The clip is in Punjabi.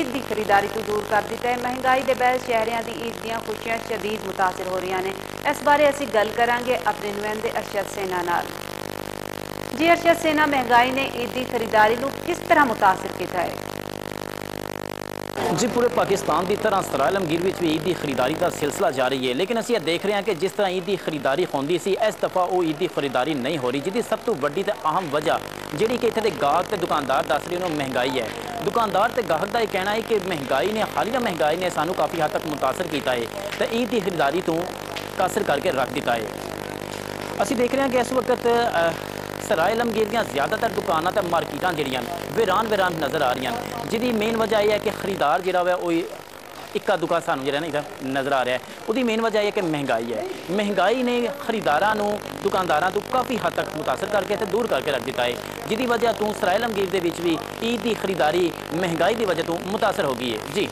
ਈਦ ਦੀ ਖਰੀਦਦਾਰੀ ਤੋਂ ਦੂਰ ਕਰ ਦਿੱਤਾ ਹੈ। ਮਹਿੰਗਾਈ ਦੇ ਬੈਲ ਸ਼ਹਿਰੀਆਂ ਦੀ ਈਦ ਦੀਆਂ ਖੁਸ਼ੀਆਂ ਸ਼ਦੀਦ ਮੁਤਾਸਰ ਹੋ ਰਹੀਆਂ ਨੇ। ਇਸ ਬਾਰੇ ਅਸੀਂ ਗੱਲ ਕਰਾਂਗੇ ਆਪਣੇ ਨੁਮਾਇੰਦੇ ਅਰਸ਼ਦ ਸੇਨਾ ਨਾਲ। ਜੀ ਅਰਸ਼ਦ ਸੇਨਾ, ਮਹਿੰਗਾਈ ਨੇ ਈਦ ਦੀ ਖਰੀਦਦਾਰੀ ਨੂੰ ਕਿਸ ਤਰ੍ਹਾਂ ਮੁਤਾਸਰ ਕੀਤਾ ਹੈ? ਜੀ ਪੂਰੇ ਪਾਕਿਸਤਾਨ ਦੀ ਤਰ੍ਹਾਂ ਸਰਾ ਆਲਮਗੀਰ ਵਿੱਚ ਵੀ ਈਦ ਦੀ ਖਰੀਦਦਾਰੀ ਦਾ ਸਿਲਸਿਲਾ ਜਾਰੀ ਹੈ ਲੇਕਿਨ ਅਸੀਂ ਇਹ ਦੇਖ ਰਹੇ ਹਾਂ ਕਿ ਜਿਸ ਤਰ੍ਹਾਂ ਈਦ ਦੀ ਖਰੀਦਦਾਰੀ ਹੁੰਦੀ ਸੀ ਇਸ ਦਫਾ ਉਹ ਈਦ ਦੀ ਖਰੀਦਦਾਰੀ ਨਹੀਂ ਹੋ ਰਹੀ ਜਿਹਦੀ ਸਭ ਤੋਂ ਵੱਡੀ ਤੇ ਅਹਿਮ ਵਜ੍ਹਾ ਜਿਹੜੀ ਕਿ ਇੱਥੇ ਦੇ ਗਾਹਕ ਤੇ ਦੁਕਾਨਦਾਰ ਦੱਸ ਰਹੇ ਨੇ ਉਹ ਮਹਿੰਗਾਈ ਹੈ ਦੁਕਾਨਦਾਰ ਤੇ ਗਾਹਕ ਦਾ ਇਹ ਕਹਿਣਾ ਹੈ ਕਿ ਮਹਿੰਗਾਈ ਨੇ ਹਾਲੀਆ ਮਹਿੰਗਾਈ ਨੇ ਸਾਨੂੰ ਕਾਫੀ ਹੱਦ ਤੱਕ ਮੁਤਾਸਰ ਕੀਤਾ ਹੈ ਤੇ ਈਦ ਦੀ ਖਰੀਦਦਾਰੀ ਤੋਂ ਕਾਸਰ ਕਰਕੇ ਰੱਖ ਦਿੱਤਾ ਹੈ ਅਸੀਂ ਦੇਖ ਰਹੇ ਹਾਂ ਕਿ ਇਸ ਵਕਤ ਅ, ਸਰਾਏ ਆਲਮਗੀਰ ਦੀਆਂ ਜ਼ਿਆਦਾਤਰ ਦੁਕਾਨਾਂ ਤੇ ਮਾਰਕੀਟਾਂ ਜਿਹੜੀਆਂ ਵੀਰਾਨ ਵੀਰਾਨ ਨਜ਼ਰ ਆ ਰਹੀਆਂ ਨੇ। ਜਿਹਦੀ ਮੇਨ ਵਜ੍ਹਾ ਇਹ ਹੈ ਕਿ ਖਰੀਦਦਾਰ ਜਿਹੜਾ ਵਾ, ਉਹ ਇੱਕਾ ਦੁਕਾ ਸਾਨੂੰ ਜਿਹੜਾ ਨਾ ਇਹਦਾ ਨਜ਼ਰ ਆ ਰਿਹਾ ਹੈ। ਉਹਦੀ ਮੇਨ ਵਜ੍ਹਾ ਇਹ ਹੈ ਕਿ ਮਹਿੰਗਾਈ ਹੈ। ਮਹਿੰਗਾਈ ਨੇ ਖਰੀਦਾਰਾਂ ਨੂੰ, ਦੁਕਾਨਦਾਰਾਂ ਤੋਂ ਕਾਫੀ ਹੱਦ ਤੱਕ ਮੁਤਾਸਰ ਕਰਕੇ ਤੇ ਦੂਰ ਕਰਕੇ ਰੱਖ ਦਿੱਤਾ ਹੈ। ਜਿਹਦੀ ਵਜ੍ਹਾ ਤੋਂ ਸਰਾਏ ਆਲਮਗੀਰ ਦੇ ਵਿੱਚ ਵੀ, ਈਦ ਦੀ ਖਰੀਦਦਾਰੀ ਮਹਿੰਗਾਈ ਦੀ ਵਜ੍ਹਾ ਤੋਂ ਮੁਤਾਸਰ ਹੋ ਗਈ ਹੈ। ਜੀ।